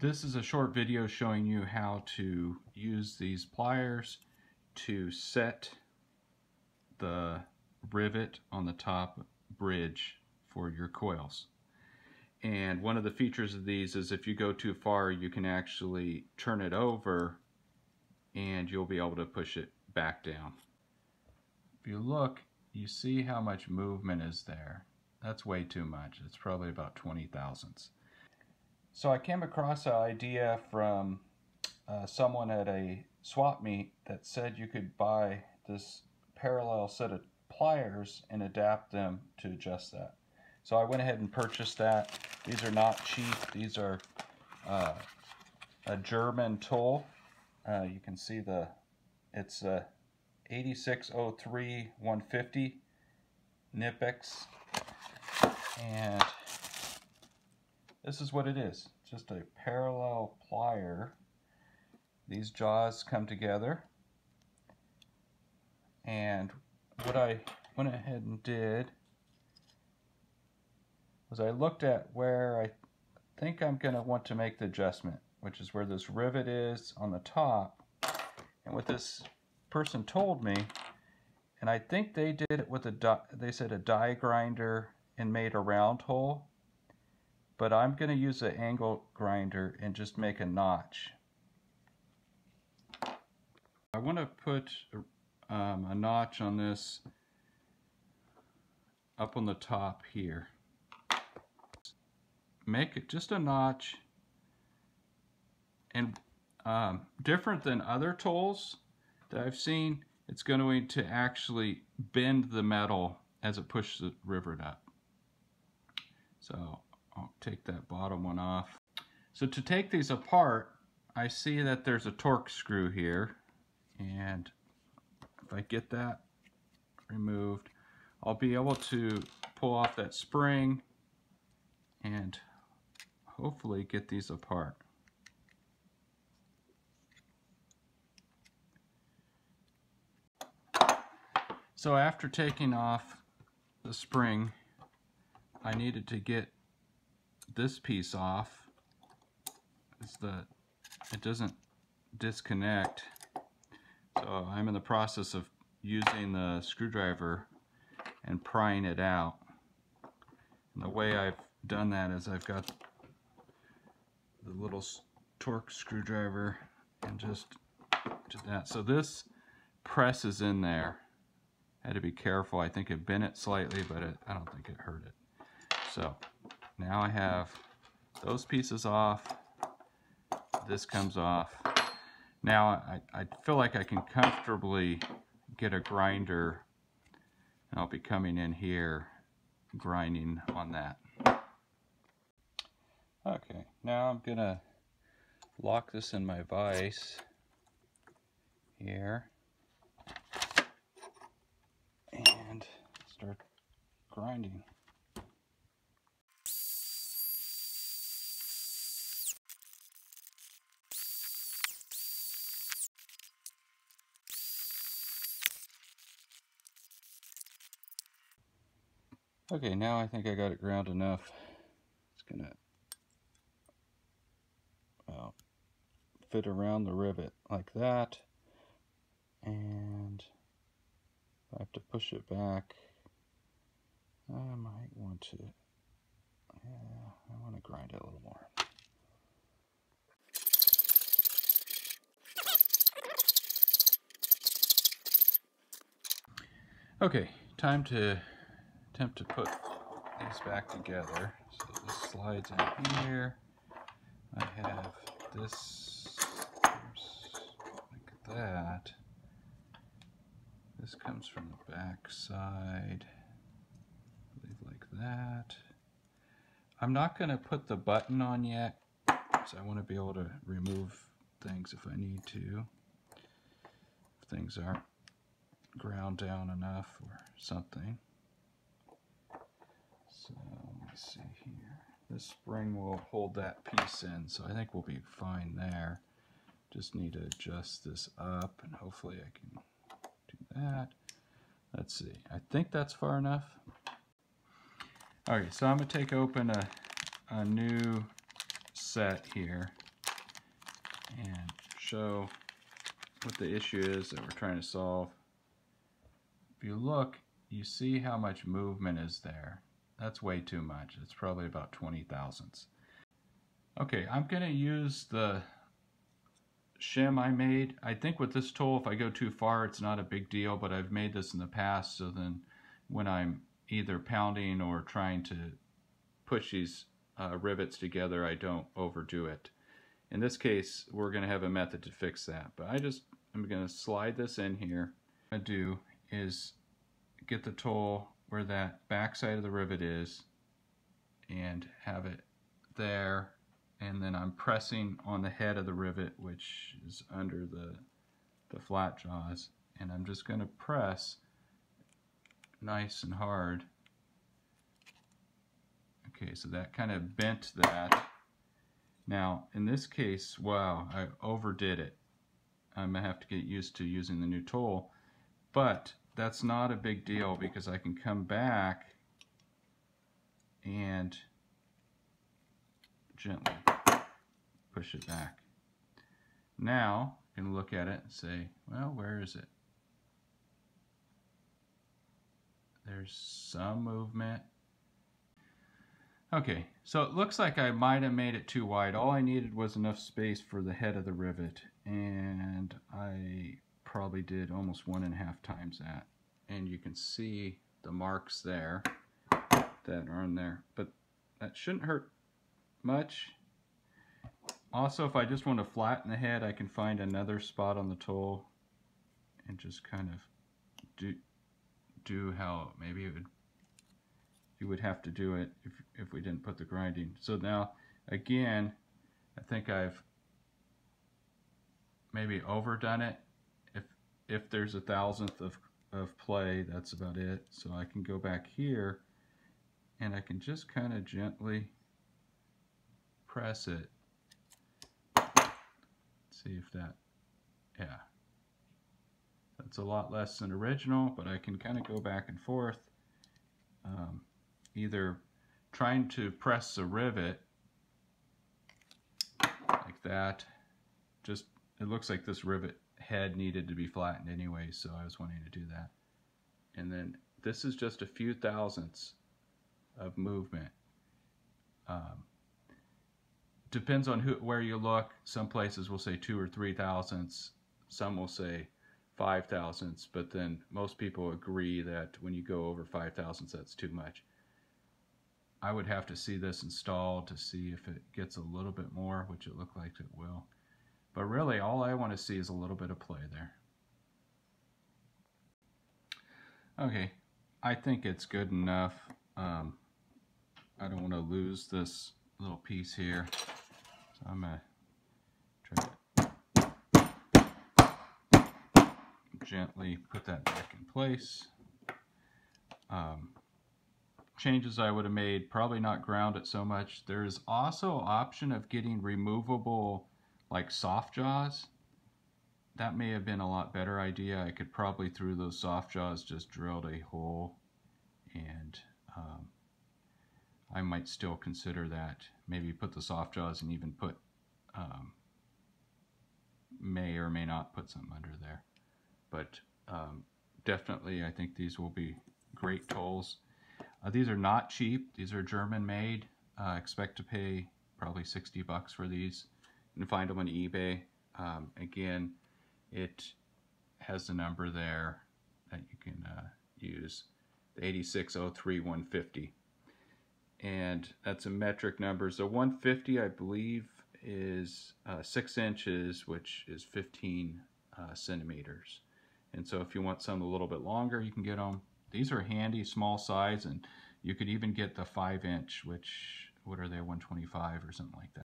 This is a short video showing you how to use these pliers to set the rivet on the top bridge for your coils. And one of the features of these is if you go too far, you can actually turn it over and you'll be able to push it back down. If you look, you see how much movement is there. That's way too much. It's probably about 20 thousandths. So I came across an idea from uh, someone at a swap meet that said you could buy this parallel set of pliers and adapt them to adjust that. So I went ahead and purchased that. These are not cheap. These are uh, a German tool. Uh, you can see the, it's a 8603 150 Knipex. And this is what it is. Just a parallel plier. These jaws come together. And what I went ahead and did was I looked at where I think I'm going to want to make the adjustment, which is where this rivet is on the top. And what this person told me, and I think they did it with a, they said a die grinder and made a round hole. But I'm going to use an angle grinder and just make a notch. I want to put um, a notch on this up on the top here make it just a notch and um, different than other tools that I've seen it's going to actually bend the metal as it pushes the rivet up so I'll take that bottom one off so to take these apart I see that there's a Torx screw here and if I get that removed I'll be able to pull off that spring and hopefully get these apart. So after taking off the spring, I needed to get this piece off. It's the, it doesn't disconnect. So I'm in the process of using the screwdriver and prying it out. And the way I've done that is I've got the little Torx screwdriver and just do that. So this presses in there. I had to be careful. I think it bent it slightly, but it, I don't think it hurt it. So now I have those pieces off. This comes off. Now I, I feel like I can comfortably get a grinder and I'll be coming in here grinding on that. Okay, now I'm gonna lock this in my vise here and start grinding. Okay, now I think I got it ground enough. It's gonna fit around the rivet like that. And I have to push it back. I might want to, yeah, I want to grind it a little more. Okay, time to attempt to put these back together. So this slides in here. I have this like that. This comes from the back side, I believe like that. I'm not going to put the button on yet, so I want to be able to remove things if I need to. If things aren't ground down enough or something. So let me see here. This spring will hold that piece in, so I think we'll be fine there. Just need to adjust this up and hopefully I can do that. Let's see, I think that's far enough. Okay, so I'm gonna take open a, a new set here. and show what the issue is that we're trying to solve. If you look, you see how much movement is there. That's way too much. It's probably about 20 thousandths. Okay, I'm going to use the shim I made. I think with this tool, if I go too far, it's not a big deal, but I've made this in the past, so then when I'm either pounding or trying to push these uh, rivets together, I don't overdo it. In this case, we're going to have a method to fix that, but I just, I'm going to slide this in here. What I'm going to do is get the tool where that back side of the rivet is and have it there. And then I'm pressing on the head of the rivet which is under the the flat jaws. And I'm just going to press nice and hard. Okay so that kind of bent that. Now in this case wow I overdid it. I'm gonna have to get used to using the new tool. But that's not a big deal because I can come back and gently push it back. Now, I can look at it and say, well, where is it? There's some movement. Okay, so it looks like I might have made it too wide. All I needed was enough space for the head of the rivet, and I probably did almost one and a half times that. And you can see the marks there that are on there, but that shouldn't hurt much. Also, if I just want to flatten the head, I can find another spot on the tool and just kind of do do how maybe it would you would have to do it if, if we didn't put the grinding. So now, again, I think I've maybe overdone it. If there's a thousandth of, of play, that's about it. So I can go back here and I can just kind of gently press it see if that, yeah. That's a lot less than original, but I can kind of go back and forth. Um, either trying to press the rivet like that. Just, it looks like this rivet head needed to be flattened anyway, so I was wanting to do that. And then this is just a few thousandths of movement. Um, depends on who, where you look. Some places will say two or three thousandths. Some will say five thousandths. But then most people agree that when you go over five thousandths, that's too much. I would have to see this installed to see if it gets a little bit more, which it looked like it will. But really, all I want to see is a little bit of play there. Okay, I think it's good enough. Um, I don't want to lose this little piece here. So I'm going to try to gently put that back in place. Um, changes I would have made, probably not ground it so much. There's also option of getting removable like soft jaws. That may have been a lot better idea. I could probably through those soft jaws just drilled a hole and um, I might still consider that. Maybe put the soft jaws and even put, um, may or may not put something under there. But um, definitely I think these will be great tools. Uh, these are not cheap. These are German made. Uh, expect to pay probably 60 bucks for these. Can find them on eBay. Um, again, it has the number there that you can uh, use, the 8603150 and that's a metric number. So 150, I believe, is uh, 6 inches, which is 15 uh, centimeters. And so if you want some a little bit longer, you can get them. These are handy, small size, and you could even get the 5 inch, which, what are they, 125 or something like that.